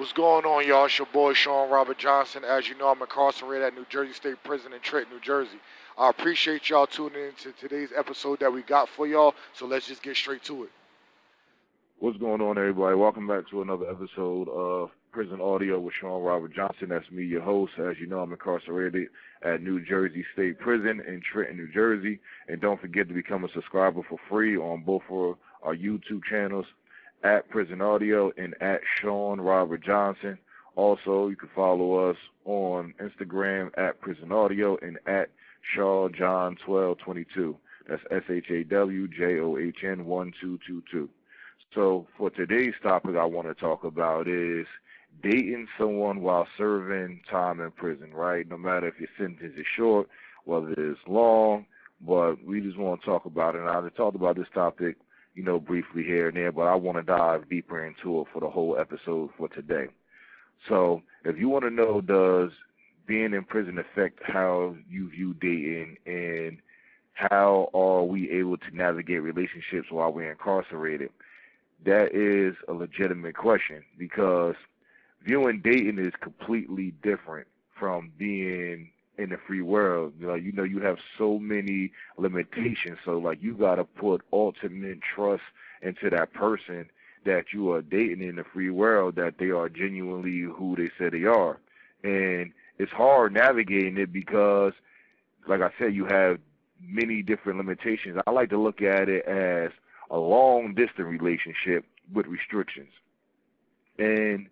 What's going on, y'all? It's your boy Shawn Robert Johnson. As you know, I'm incarcerated at New Jersey State Prison in Trenton, New Jersey. I appreciate y'all tuning in to today's episode that we got for y'all. So let's just get straight to it. What's going on, everybody? Welcome back to another episode of Prison Audio with Shawn Robert Johnson. That's me, your host. As you know, I'm incarcerated at New Jersey State Prison in Trenton, New Jersey. And don't forget to become a subscriber for free on both of our YouTube channels, at Prison Audio and at Shawn Robert Johnson. Also, you can follow us on Instagram at Prison Audio and at Shaw John 1222. That's S H A W J O H N 1222. So, for today's topic, I want to talk about is dating someone while serving time in prison, right? No matter if your sentence is short, whether it's long, but we just want to talk about it. And I talked about this topic you know, briefly here and there, but I want to dive deeper into it for the whole episode for today. So, if you want to know, does being in prison affect how you view dating and how are we able to navigate relationships while we're incarcerated? That is a legitimate question because viewing dating is completely different from being in the free world. You know, you know you have so many limitations. So like you gotta put ultimate trust into that person that you are dating in the free world that they are genuinely who they say they are. And it's hard navigating it because like I said, you have many different limitations. I like to look at it as a long distance relationship with restrictions. And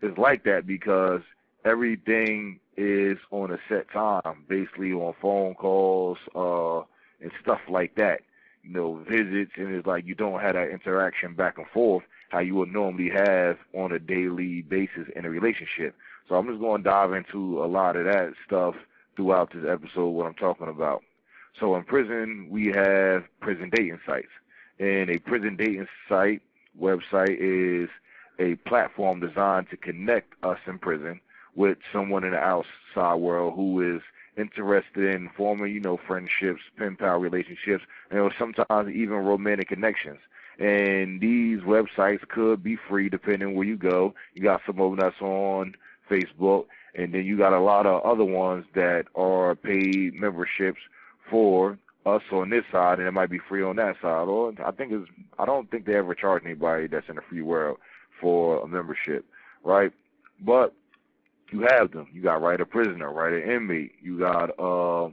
it's like that because everything is on a set time, basically on phone calls uh, and stuff like that. You know, visits, and it's like you don't have that interaction back and forth how you would normally have on a daily basis in a relationship. So I'm just going to dive into a lot of that stuff throughout this episode, what I'm talking about. So in prison, we have prison dating sites. And a prison dating site website is a platform designed to connect us in prison with someone in the outside world who is interested in forming, you know, friendships, pen pal relationships, you know, sometimes even romantic connections. And these websites could be free depending where you go. You got some of them that's on Facebook, and then you got a lot of other ones that are paid memberships for us on this side, and it might be free on that side. Or I think it's I don't think they ever charge anybody that's in the free world for a membership, right? But you have them. You got Write a Prisoner, Write an Inmate. You got uh,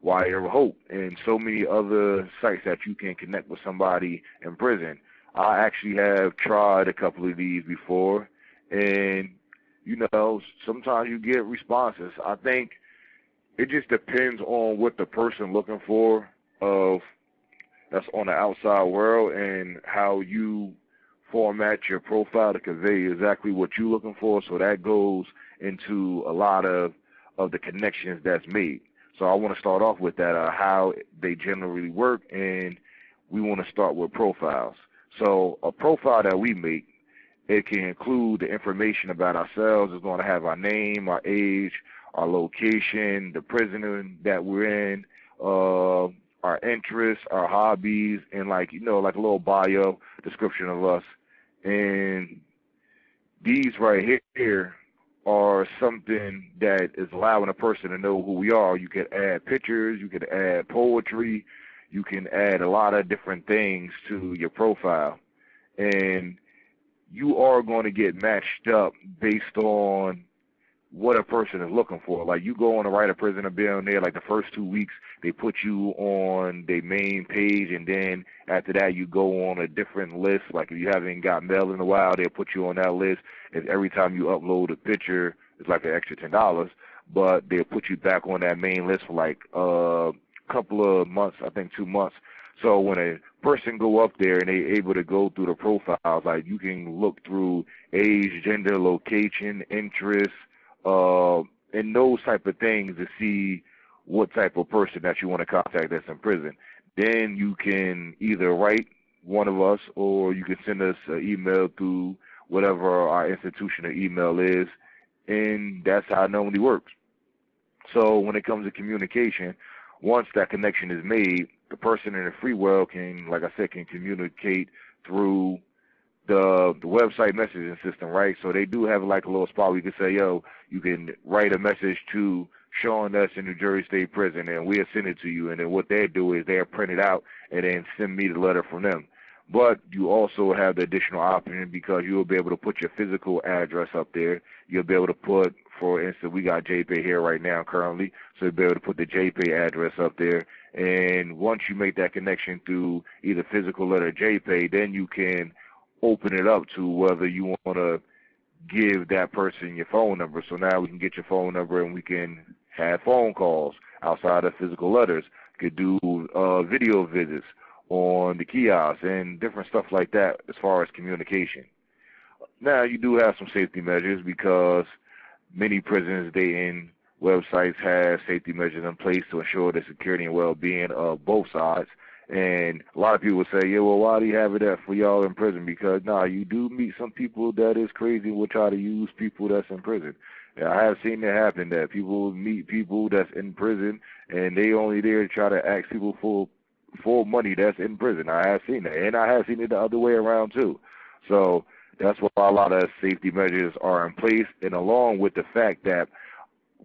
Wire Hope, and so many other sites that you can connect with somebody in prison. I actually have tried a couple of these before, and you know, sometimes you get responses. I think it just depends on what the person looking for of that's on the outside world and how you format your profile to convey exactly what you're looking for. So that goes into a lot of of the connections that's made. So I want to start off with that, uh, how they generally work, and we want to start with profiles. So a profile that we make, it can include the information about ourselves. It's going to have our name, our age, our location, the prison that we're in, uh, our interests, our hobbies, and like you know, like a little bio description of us. And these right here are something that is allowing a person to know who we are. You can add pictures, you can add poetry, you can add a lot of different things to your profile. And you are going to get matched up based on what a person is looking for. Like you go on to write a prisoner bill on there, like the first two weeks they put you on the main page, and then after that you go on a different list. Like if you haven't got mail in a while, they'll put you on that list. And every time you upload a picture, it's like an extra ten dollars. But they'll put you back on that main list for like a couple of months, I think two months. So when a person go up there and they able to go through the profiles, like you can look through age, gender, location, interests uh, and those type of things to see what type of person that you want to contact that's in prison. Then you can either write one of us or you can send us an email through whatever our institutional email is, and that's how it normally works. So when it comes to communication, once that connection is made, the person in the free world can, like I said, can communicate through the the website messaging system, right? So they do have like a little spot where you can say, yo, you can write a message to Shawn that's in New Jersey State Prison, and we'll send it to you. And then what they do is they'll print it out and then send me the letter from them. But you also have the additional option because you'll be able to put your physical address up there. You'll be able to put, for instance, we got JPay here right now currently, so you'll be able to put the JPay address up there. And once you make that connection through either physical letter or JPay, then you can open it up to whether you want to give that person your phone number. So now we can get your phone number and we can have phone calls outside of physical letters. Could do uh, video visits on the kiosk and different stuff like that as far as communication. Now you do have some safety measures because many prisons they in websites have safety measures in place to ensure the security and well-being of both sides. And a lot of people say, yeah, well, why do you have it at for y'all in prison? Because nah, you do meet some people that is crazy will try to use people that's in prison. And I have seen it happen that people meet people that's in prison and they only there to try to ask people for for money that's in prison. I have seen that, and I have seen it the other way around too. So that's why a lot of safety measures are in place, and along with the fact that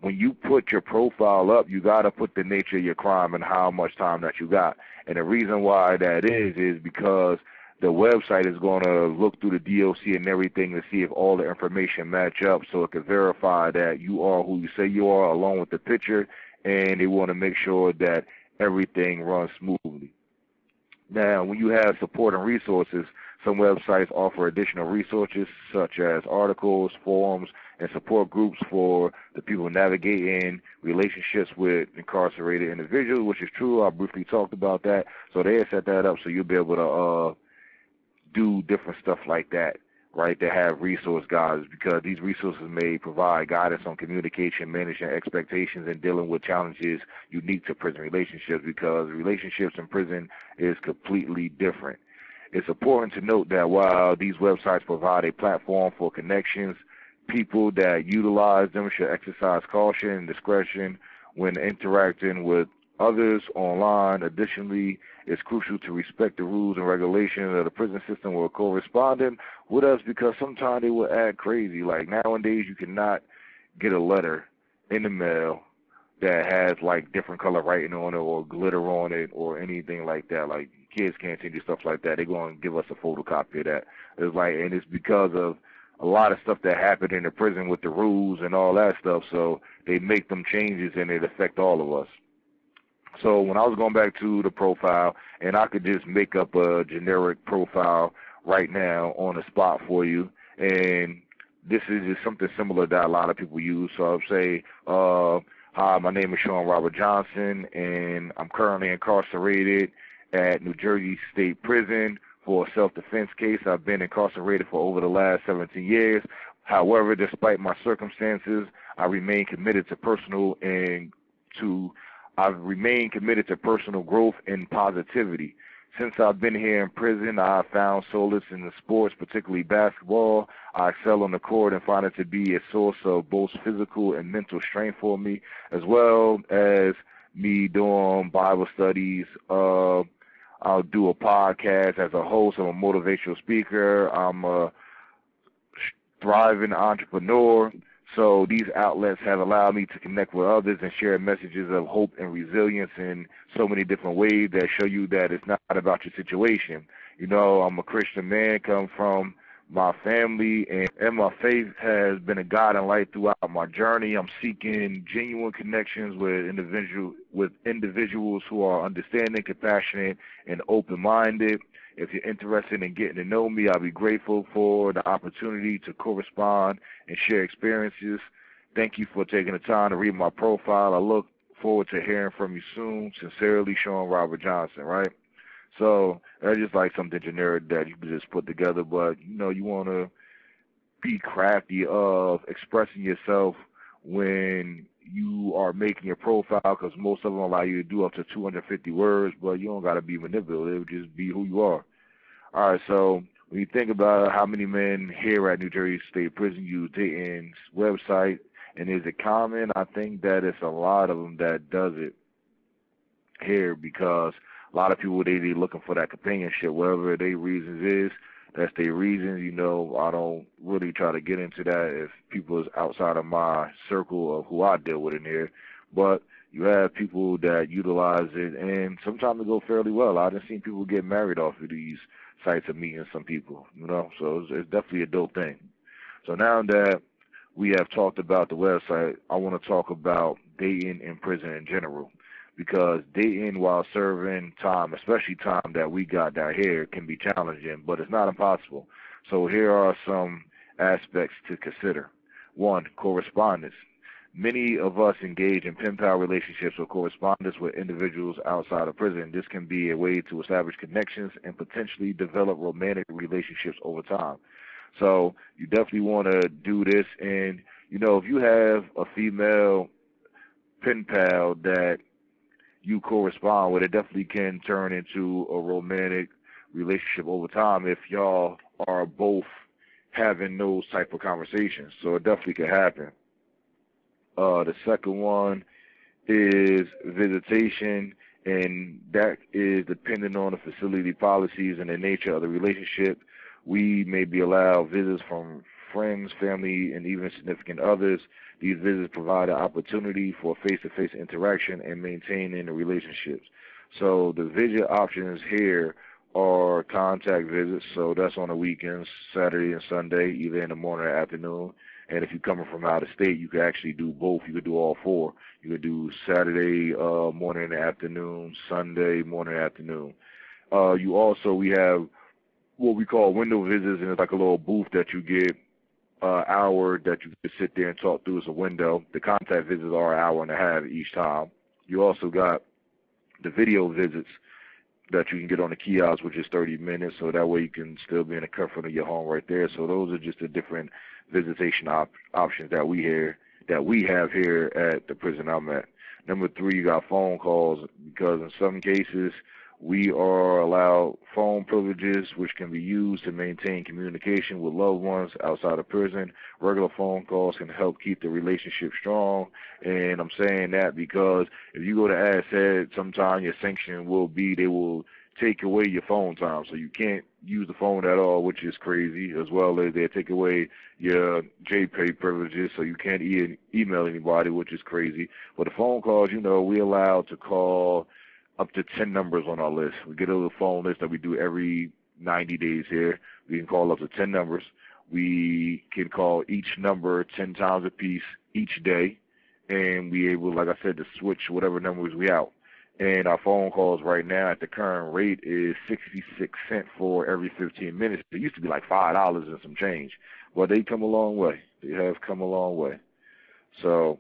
when you put your profile up, you got to put the nature of your crime and how much time that you got. And the reason why that is is because the website is going to look through the DOC and everything to see if all the information match up, so it can verify that you are who you say you are, along with the picture, and they want to make sure that everything runs smoothly. Now, when you have support and resources, some websites offer additional resources such as articles, forums, and support groups for the people navigating relationships with incarcerated individuals, which is true. I briefly talked about that. So they set that up so you'll be able to uh, do different stuff like that right, to have resource guides because these resources may provide guidance on communication, managing expectations, and dealing with challenges unique to prison relationships because relationships in prison is completely different. It's important to note that while these websites provide a platform for connections, people that utilize them should exercise caution and discretion when interacting with others online. Additionally, it's crucial to respect the rules and regulations of the prison system while corresponding with us because sometimes they will act crazy. Like nowadays, you cannot get a letter in the mail that has like different color writing on it or glitter on it or anything like that. Like kids can't see stuff like that. They're going to give us a photocopy of that. It's like, and it's because of a lot of stuff that happened in the prison with the rules and all that stuff. So they make them changes and it affect all of us. So when I was going back to the profile, and I could just make up a generic profile right now on the spot for you, and this is just something similar that a lot of people use. So I'll say, uh, hi, my name is Shawn Robert Johnson, and I'm currently incarcerated at New Jersey State Prison for a self-defense case. I've been incarcerated for over the last 17 years. However, despite my circumstances, I remain committed to personal and to I've remained committed to personal growth and positivity. Since I've been here in prison, I've found solace in the sports, particularly basketball. I excel on the court and find it to be a source of both physical and mental strength for me, as well as me doing Bible studies. Uh, I'll do a podcast as a host. I'm a motivational speaker. I'm a thriving entrepreneur. So these outlets have allowed me to connect with others and share messages of hope and resilience in so many different ways that show you that it's not about your situation. You know, I'm a Christian man, come from my family, and, and my faith has been a guiding light throughout my journey. I'm seeking genuine connections with individual with individuals who are understanding, compassionate, and open-minded. If you're interested in getting to know me, I'll be grateful for the opportunity to correspond and share experiences. Thank you for taking the time to read my profile. I look forward to hearing from you soon. Sincerely, Shawn Robert Johnson, right? So that's just like something generic that you can just put together, but you know, you want to be crafty of expressing yourself when you are making your profile because most of them allow you to do up to 250 words, but you don't got to be manipulative. Just be who you are. All right, so when you think about how many men here at New Jersey State Prison use Dayton's website, and is it common? I think that it's a lot of them that does it here because a lot of people they be looking for that companionship, whatever their reasons is. That's their reasons. You know, I don't really try to get into that if people is outside of my circle of who I deal with in here. But you have people that utilize it, and sometimes it go fairly well. I've seen people get married off of these sites of meeting some people, you know. So it's, it's definitely a dope thing. So now that we have talked about the website, I want to talk about dating in prison in general. Because dating while serving time, especially time that we got down here, can be challenging, but it's not impossible. So here are some aspects to consider. One, correspondence. Many of us engage in pen pal relationships or correspondence with individuals outside of prison. This can be a way to establish connections and potentially develop romantic relationships over time. So you definitely want to do this. And, you know, if you have a female pen pal that you correspond with, it definitely can turn into a romantic relationship over time if y'all are both having those type of conversations. So it definitely could happen. Uh, the second one is visitation, and that is dependent on the facility policies and the nature of the relationship. We may be allowed visits from friends, family, and even significant others. These visits provide an opportunity for face-to-face interaction and maintaining the relationships. So the visit options here are contact visits. So that's on the weekends, Saturday and Sunday, either in the morning or afternoon. And if you're coming from out of state, you can actually do both. You could do all four. You could do Saturday uh, morning and afternoon, Sunday morning and afternoon. Uh, you also we have what we call window visits, and it's like a little booth that you get uh, hour that you can sit there and talk through as a window. The contact visits are an hour and a half each time. You also got the video visits that you can get on the kiosk, which is 30 minutes, so that way you can still be in the comfort of your home right there. So those are just the different visitation op- options that we here that we have here at the prison I'm at. Number three, you got phone calls because in some cases we are allowed phone privileges which can be used to maintain communication with loved ones outside of prison. Regular phone calls can help keep the relationship strong. And I'm saying that because if you go to ASHED, sometime your sanction will be they will take away your phone time. So you can't use the phone at all, which is crazy, as well as they take away your JPay privileges, so you can't e- email anybody, which is crazy. But the phone calls, you know, we allowed to call up to 10 numbers on our list. We get a little phone list that we do every 90 days here. We can call up to 10 numbers. We can call each number 10 times a piece each day, and we able, like I said, to switch whatever numbers we out. And our phone calls right now at the current rate is 66 cents for every 15 minutes. It used to be like $5 and some change. Well, they come a long way. They have come a long way. So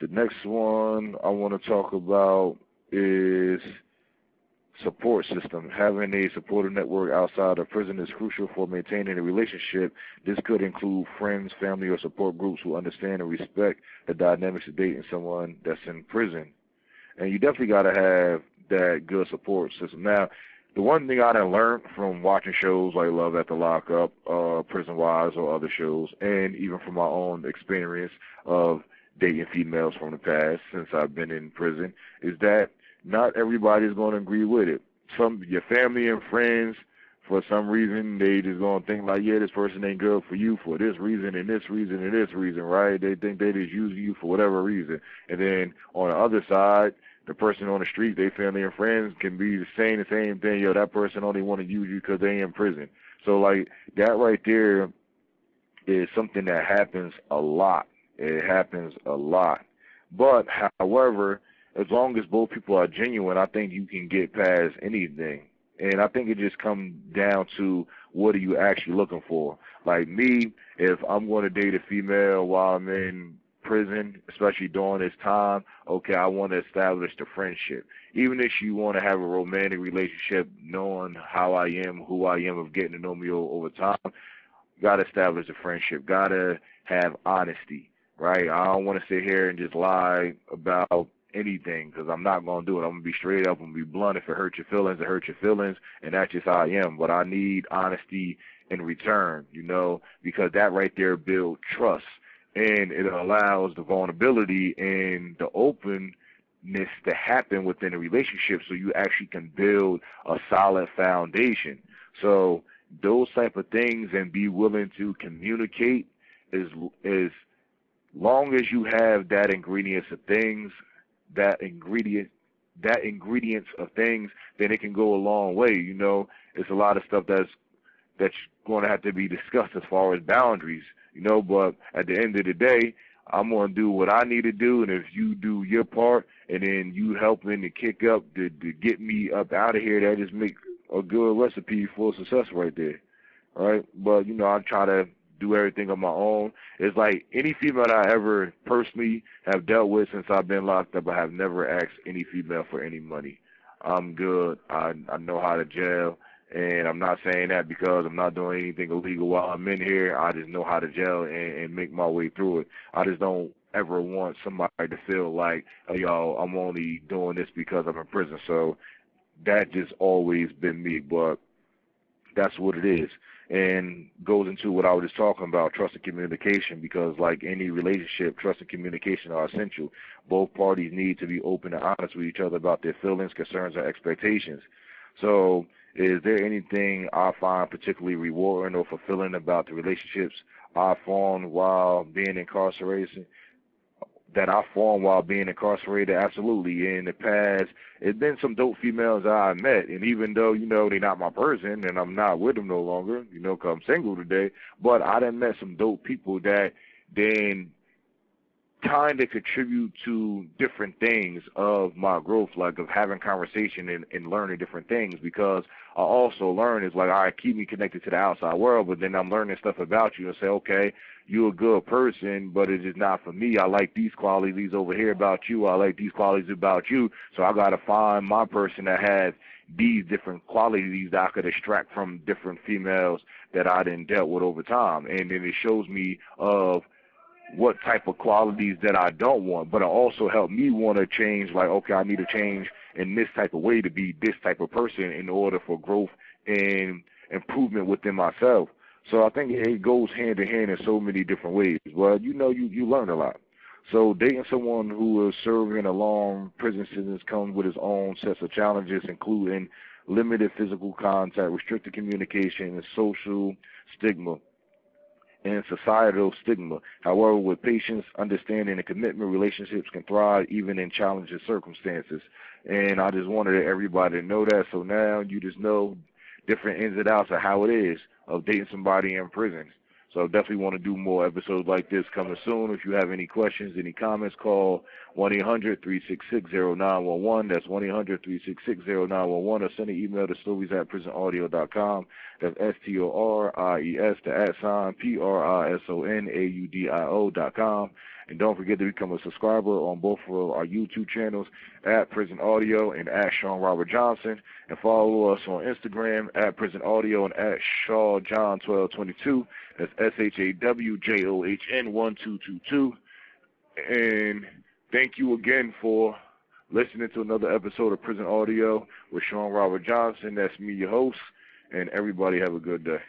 the next one I want to talk about is support system. Having a supportive network outside of prison is crucial for maintaining a relationship. This could include friends, family, or support groups who understand and respect the dynamics of dating someone that's in prison. And you definitely got to have that good support system. Now, the one thing I done learned from watching shows like Love After Lockup, uh, Prison Wives, or other shows, and even from my own experience of dating females from the past since I've been in prison, is that not everybody is going to agree with it. Some your family and friends, for some reason, they just going to think like, yeah, this person ain't good for you for this reason and this reason and this reason, right? They think they just use you for whatever reason. And then on the other side, the person on the street, their family and friends can be saying the same thing. Yo, that person only want to use you because they in prison. So like that right there is something that happens a lot. It happens a lot. But however, as long as both people are genuine, I think you can get past anything. And I think it just comes down to what are you actually looking for. Like me, if I'm going to date a female while I'm in prison, especially during this time, okay, I want to establish the friendship. Even if you want to have a romantic relationship, knowing how I am, who I am, of getting to know me over time, got to establish a friendship. Got to have honesty, right? I don't want to sit here and just lie about anything because I'm not going to do it. I'm to be straight up and be blunt. If it hurts your feelings, it hurts your feelings, and that's just how I am. But I need honesty in return, you know, because that right there builds trust and it allows the vulnerability and the openness to happen within a relationship so you actually can build a solid foundation. So those type of things and be willing to communicate as as long as you have that ingredients of things, that ingredient that ingredients of things, then it can go a long way. You know, it's a lot of stuff that's that's going to have to be discussed as far as boundaries. You know, but at the end of the day, I'm going to do what I need to do, and if you do your part, and then you helping to kick up to, to get me up out of here, that just make a good recipe for success right there. Right? But you know, I try to do everything on my own. It's like any female I ever personally have dealt with since I've been locked up, I have never asked any female for any money. I'm good. I I know how to jail. And I'm not saying that because I'm not doing anything illegal while I'm in here. I just know how to jail and, and make my way through it. I just don't ever want somebody to feel like, oh, y'all, I'm only doing this because I'm in prison. So that just always been me. But that's what it is. And goes into what I was just talking about, trust and communication, because like any relationship, trust and communication are essential. Both parties need to be open and honest with each other about their feelings, concerns, and expectations. So is there anything I find particularly rewarding or fulfilling about the relationships I formed while being incarcerated? That I formed while being incarcerated, absolutely. In the past, it's been some dope females I met, and even though you know they're not my person, and I'm not with them no longer, you know, cause I'm single today. But I done met some dope people that then kind of contribute to different things of my growth, like of having conversation and, and learning different things. Because I also learn is like, all right, keep me connected to the outside world, but then I'm learning stuff about you and say, okay, you're a good person, but it is not for me. I like these qualities over here about you. I like these qualities about you. So I got to find my person that has these different qualities that I could extract from different females that I didn't dealt with over time. And then it shows me of what type of qualities that I don't want, but it also helped me want to change. Like, okay, I need to change in this type of way to be this type of person in order for growth and improvement within myself. So I think it goes hand in hand in so many different ways. Well, you know, you you learn a lot. So dating someone who is serving a long prison sentence comes with its own sets of challenges, including limited physical contact, restricted communication, and social stigma and societal stigma. However, with patience, understanding, and commitment, relationships can thrive even in challenging circumstances. And I just wanted everybody to know that. So now you just know different ins and outs of how it is of dating somebody in prison. So definitely want to do more episodes like this coming soon. If you have any questions, any comments, call 1-800-366-0911. That's 1-800-366-0911 or send an email to stories at prisonaudio.com. That's S-T-O-R-I-E-S, the at sign, P-R-I-S-O-N-A-U-D-I-O dot com. And don't forget to become a subscriber on both of our YouTube channels at Prison Audio and at Shawn Robert Johnson. And follow us on Instagram at Prison Audio and at Shaw John 1222. That's S H A W J O H N 1222. And thank you again for listening to another episode of Prison Audio with Shawn Robert Johnson. That's me, your host. And everybody have a good day.